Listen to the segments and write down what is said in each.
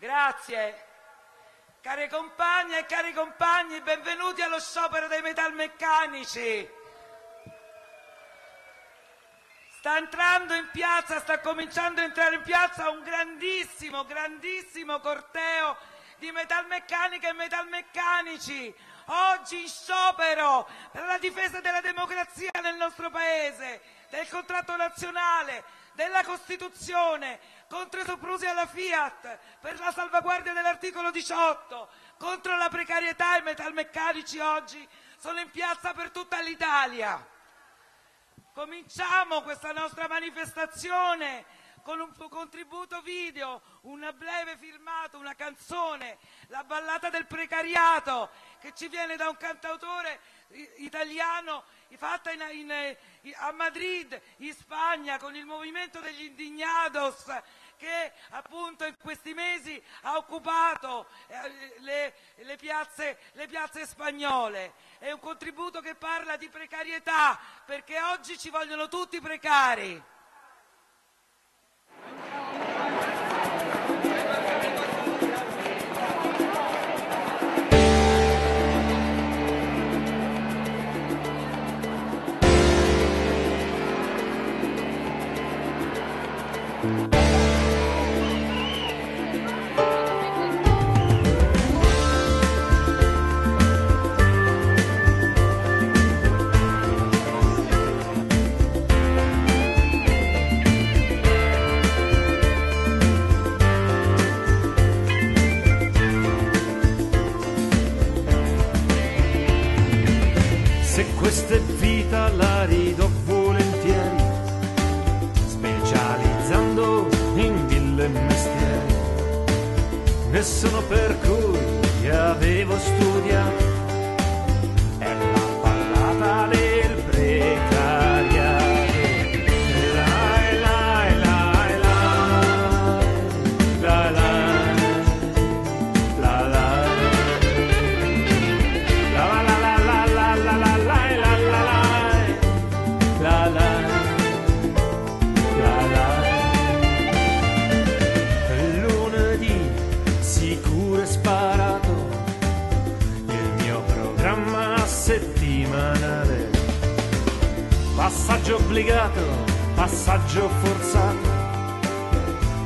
Grazie. Care compagne e cari compagni, benvenuti allo sciopero dei metalmeccanici. Sta entrando in piazza, sta cominciando a entrare in piazza un grandissimo, grandissimo corteo di metalmeccaniche e metalmeccanici. Oggi in sciopero per la difesa della democrazia nel nostro paese, del contratto nazionale, della Costituzione, contro i soprusi alla Fiat, per la salvaguardia dell'articolo 18, contro la precarietà i metalmeccanici oggi sono in piazza per tutta l'Italia. Cominciamo questa nostra manifestazione con un contributo video, un breve filmato, una canzone, la ballata del precariato che ci viene da un cantautore italiano fatta in, in, a Madrid, in Spagna, con il movimento degli indignados che appunto in questi mesi ha occupato eh, le, le, piazze, le piazze spagnole. È un contributo che parla di precarietà, perché oggi ci vogliono tutti precari. questa è vita la ridò nessuno per cui avevo studiato passaggio obbligato, passaggio forzato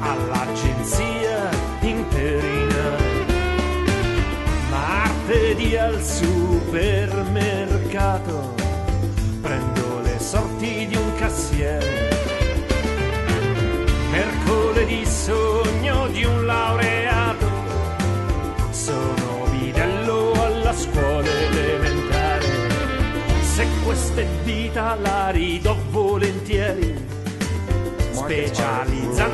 all'agenzia interinale. Martedì al supermercato prendo le sorti di un cassiere. Mercoledì sogno è vita la ridò volentieri, specializzando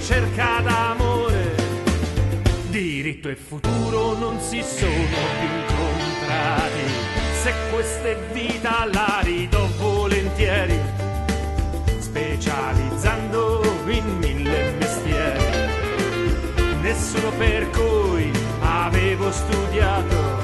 cerca d'amore. Diritto e futuro non si sono più incontrati. Se questa è vita la ridò volentieri, specializzando in mille mestieri. Nessuno per cui avevo studiato